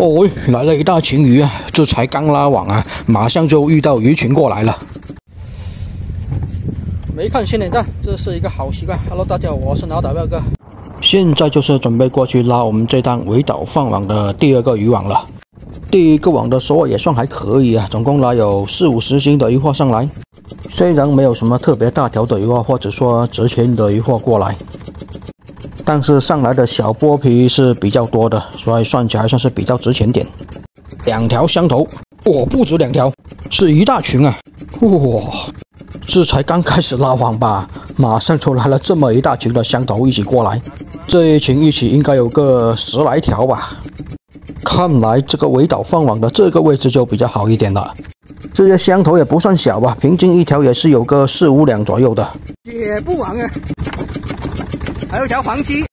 哦，来了一大群鱼啊！这才刚拉网啊，马上就遇到鱼群过来了。没看新脸蛋，这是一个好习惯。Hello，大家好，我是老岛彪哥。现在就是准备过去拉我们这单围岛放网的第二个渔网了。第一个网的收获也算还可以啊，总共拉有四五十斤的鱼货上来。虽然没有什么特别大条的鱼货，或者说值钱的鱼货过来。但是上来的小剥皮是比较多的，所以算起来算是比较值钱点。两条香头，哦，不止两条，是一大群啊！哇，这才刚开始拉网吧，马上就来了这么一大群的香头一起过来。这一群一起应该有个十来条吧。看来这个围岛放网的这个位置就比较好一点了。这些香头也不算小吧，平均一条也是有个四五两左右的。也不网啊。还有条黄鸡，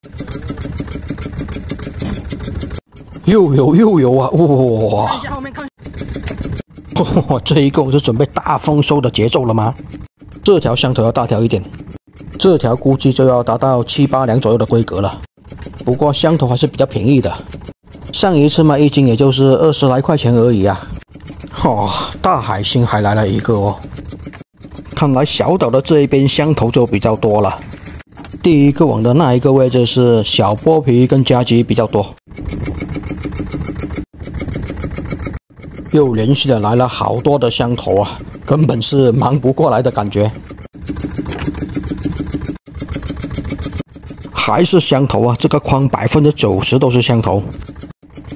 又有又有啊！哇！看一下后面看，哇！这一共是准备大丰收的节奏了吗？这条香头要大条一点，这条估计就要达到七八两左右的规格了。不过香头还是比较便宜的，上一次卖一斤也就是二十来块钱而已啊！哦！大海星还来了一个哦，看来小岛的这一边香头就比较多了。第一个网的那一个位置是小剥皮跟夹击比较多，又连续的来了好多的香头啊，根本是忙不过来的感觉。还是香头啊，这个筐百分之九十都是香头，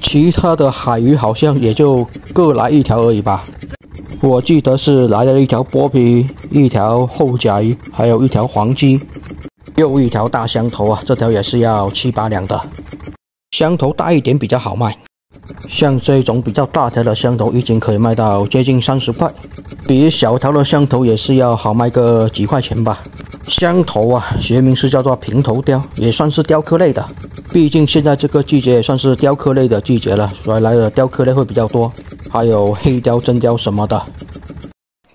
其他的海鱼好像也就各来一条而已吧。我记得是来了一条剥皮，一条后甲鱼，还有一条黄鸡。又一条大香头啊，这条也是要七八两的。香头大一点比较好卖，像这种比较大条的香头，一斤可以卖到接近三十块，比小条的香头也是要好卖个几块钱吧。香头啊，学名是叫做平头雕，也算是雕刻类的。毕竟现在这个季节也算是雕刻类的季节了，所以来的雕刻类会比较多，还有黑雕、真雕什么的。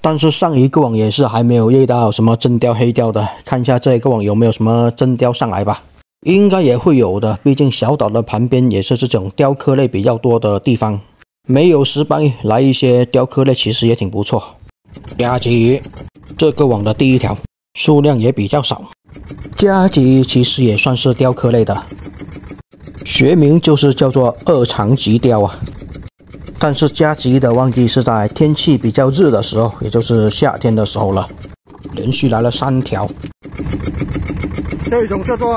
但是上一个网也是还没有遇到什么真雕、黑雕的，看一下这一个网有没有什么真雕上来吧，应该也会有的。毕竟小岛的旁边也是这种雕刻类比较多的地方，没有石斑来一些雕刻类其实也挺不错。夹鲫鱼，这个网的第一条，数量也比较少。夹鲫鱼其实也算是雕刻类的，学名就是叫做二长棘雕啊。但是加急的旺季是在天气比较热的时候，也就是夏天的时候了。连续来了三条，这种叫做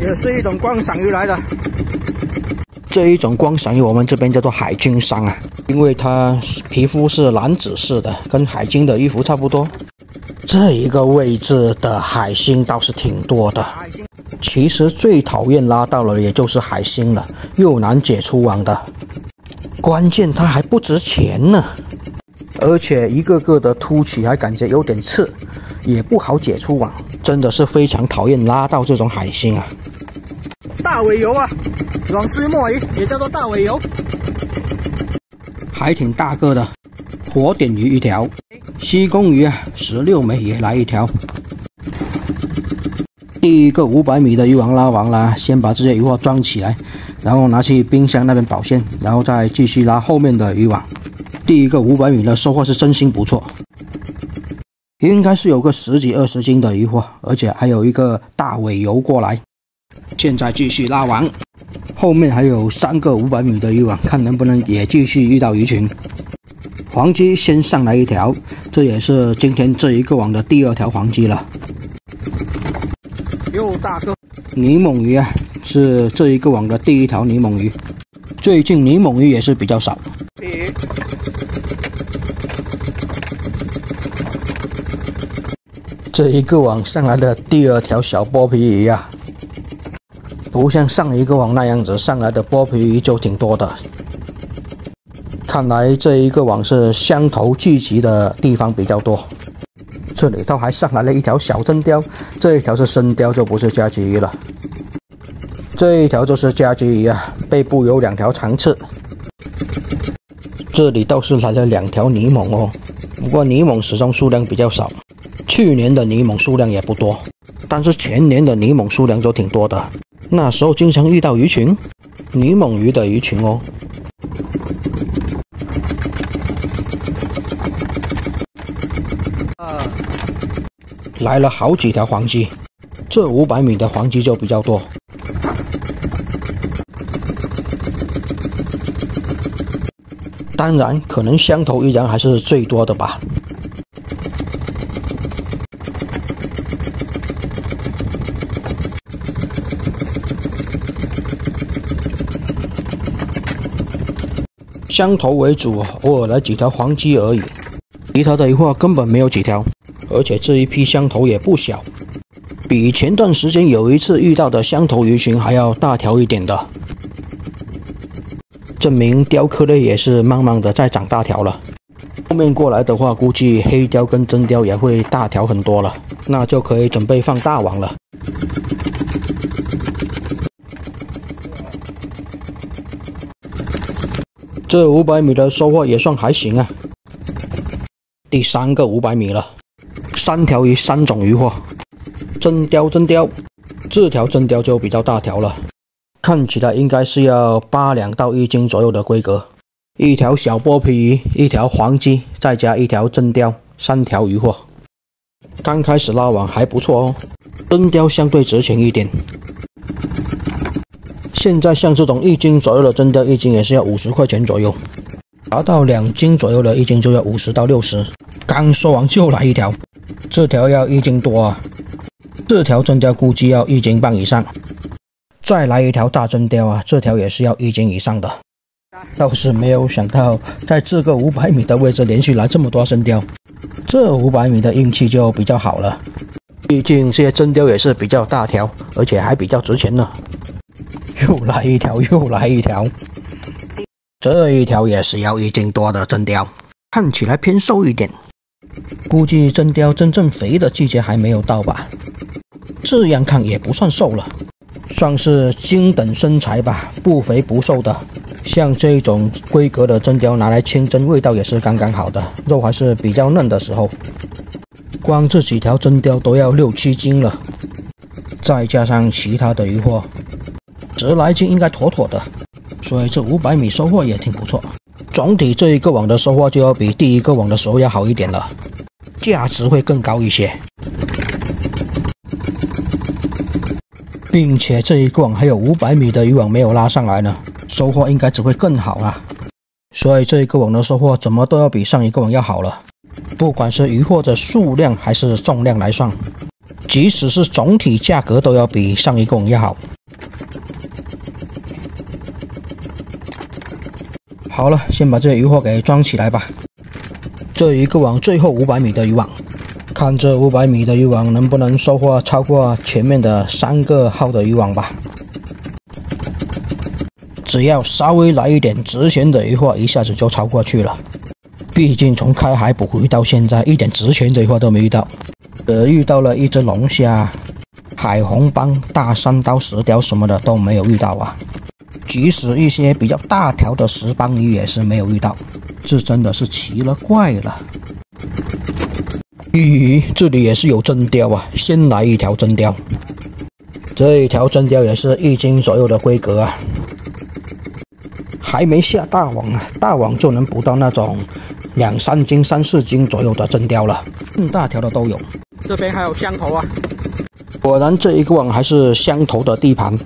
也是一种观赏鱼来的。这一种观赏鱼我们这边叫做海军山啊，因为它皮肤是蓝紫色的，跟海军的衣服差不多。这一个位置的海星倒是挺多的。其实最讨厌拉到了也就是海星了，又难解出网的。关键它还不值钱呢，而且一个个的凸起还感觉有点刺，也不好解出网，真的是非常讨厌拉到这种海星啊！大尾游啊，软丝墨鱼也叫做大尾游，还挺大个的，火点鱼一条，西宫鱼啊，十六枚也来一条。第一个五百米的渔网拉完了，先把这些鱼货装起来。然后拿去冰箱那边保鲜，然后再继续拉后面的渔网。第一个五百米的收获是真心不错，应该是有个十几二十斤的鱼货，而且还有一个大尾游过来。现在继续拉网，后面还有三个五百米的渔网，看能不能也继续遇到鱼群。黄鸡先上来一条，这也是今天这一个网的第二条黄鸡了。又大个泥猛鱼啊！是这一个网的第一条泥猛鱼，最近泥猛鱼也是比较少。这一个网上来的第二条小剥皮鱼呀，不像上一个网那样子上来的剥皮鱼就挺多的。看来这一个网是香头聚集的地方比较多。这里头还上来了一条小真鲷，这一条是深鲷，就不是夹鲫鱼了。这一条就是夹鲫鱼啊，背部有两条长刺。这里倒是来了两条泥猛哦，不过泥猛始终数量比较少。去年的泥猛数量也不多，但是前年的泥猛数量就挺多的。那时候经常遇到鱼群。泥猛鱼的鱼群哦。啊，来了好几条黄鲫，这五百米的黄鲫就比较多。当然，可能香头依然还是最多的吧。香头为主，偶尔来几条黄鸡而已。其他的鱼货根本没有几条，而且这一批香头也不小，比前段时间有一次遇到的香头鱼群还要大条一点的。证明雕刻类也是慢慢的在长大条了。后面过来的话，估计黑雕跟真雕也会大条很多了，那就可以准备放大网了。这五百米的收获也算还行啊。第三个五百米了，三条鱼，三种鱼货，真雕真雕，这条真雕就比较大条了。看起来应该是要八两到一斤左右的规格，一条小剥皮鱼，一条黄鲫，再加一条真鲷，三条鱼货。刚开始拉网还不错哦，真鲷相对值钱一点。现在像这种一斤左右的真鲷，一斤也是要五十块钱左右，达到两斤左右的一斤就要五十到六十。刚说完就来一条，这条要一斤多啊，这条真鲷估计要一斤半以上。再来一条大真鲷啊！这条也是要一斤以上的。倒是没有想到，在这个五百米的位置连续来这么多真鲷，这五百米的运气就比较好了。毕竟这些真鲷也是比较大条，而且还比较值钱呢。又来一条，又来一条。这一条也是要一斤多的真鲷，看起来偏瘦一点。估计真鲷真正肥的季节还没有到吧？这样看也不算瘦了。算是中等身材吧，不肥不瘦的。像这种规格的真鲷拿来清蒸，味道也是刚刚好的，肉还是比较嫩的时候。光这几条真鲷都要六七斤了，再加上其他的鱼货，十来斤应该妥妥的。所以这五百米收获也挺不错。总体这一个网的收获就要比第一个网的时候要好一点了，价值会更高一些。并且这一个网还有五百米的渔网没有拉上来呢，收获应该只会更好啊！所以这一个网的收获怎么都要比上一个网要好了，不管是渔获的数量还是重量来算，即使是总体价格都要比上一个网要好。好了，先把这些渔获给装起来吧。这一个网最后五百米的渔网。看这五百米的渔网能不能收获超过前面的三个号的渔网吧。只要稍微来一点值钱的渔获，一下子就超过去了。毕竟从开海捕鱼到现在，一点值钱的鱼货都没遇到。呃，遇到了一只龙虾、海红斑、大三刀、石雕什么的都没有遇到啊。即使一些比较大条的石斑鱼也是没有遇到。这真的是奇了怪了。咦，这里也是有真鲷啊！先来一条真鲷，这一条真鲷也是一斤左右的规格啊，还没下大网啊，大网就能捕到那种两三斤、三四斤左右的真鲷了，更大条的都有。这边还有香头啊！果然这一个网还是香头的地盘，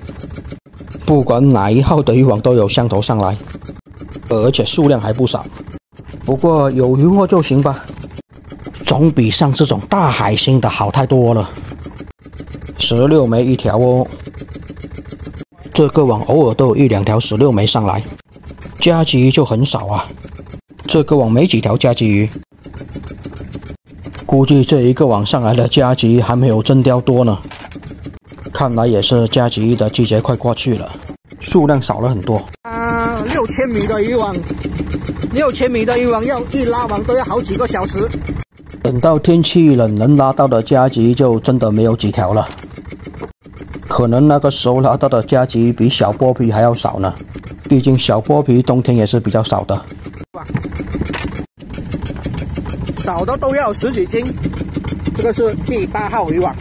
不管哪一号的渔网都有香头上来，而且数量还不少。不过有鱼货就行吧。总比上这种大海星的好太多了。十六枚一条哦，这个网偶尔都有一两条十六枚上来，加急鱼就很少啊。这个网没几条加急鱼，估计这一个网上来的加急鱼还没有真鲷多呢。看来也是加急鱼的季节快过去了，数量少了很多。啊，六千米的渔网，六千米的渔网要一拉网都要好几个小时。等到天气冷，能拉到的加急就真的没有几条了。可能那个时候拉到的加急比小剥皮还要少呢。毕竟小剥皮冬天也是比较少的。少的都要十几斤。这个是第八号渔网。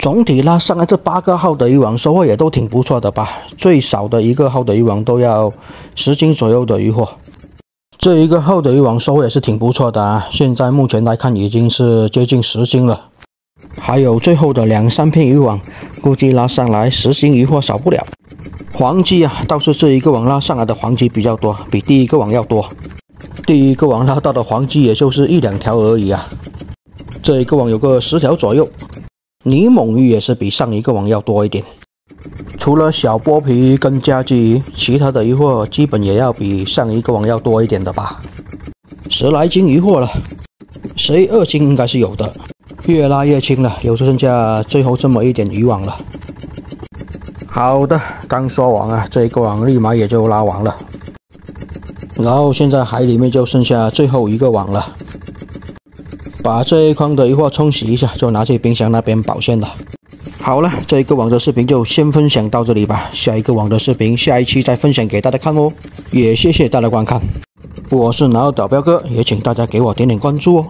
总体拉上来这八个号的渔网收获也都挺不错的吧？最少的一个号的渔网都要十斤左右的渔获。这一个厚的渔网收也是挺不错的啊！现在目前来看已经是接近十斤了。还有最后的两三片渔网，估计拉上来十斤渔获少不了。黄鲫啊，倒是这一个网拉上来的黄鲫比较多，比第一个网要多。第一个网拉到的黄鲫也就是一两条而已啊，这一个网有个十条左右。泥猛鱼也是比上一个网要多一点，除了小剥皮跟家鲫鱼，其他的鱼货基本也要比上一个网要多一点的吧。十来斤鱼货了，十一二斤应该是有的，越拉越轻了，有剩下最后这么一点渔网了。好的，刚说完啊，这一个网立马也就拉完了，然后现在海里面就剩下最后一个网了。把这一筐的鱼货冲洗一下，就拿去冰箱那边保鲜了。好了，这一个网的视频就先分享到这里吧。下一个网的视频，下一期再分享给大家看哦。也谢谢大家观看，我是南澳岛彪哥，也请大家给我点点关注哦。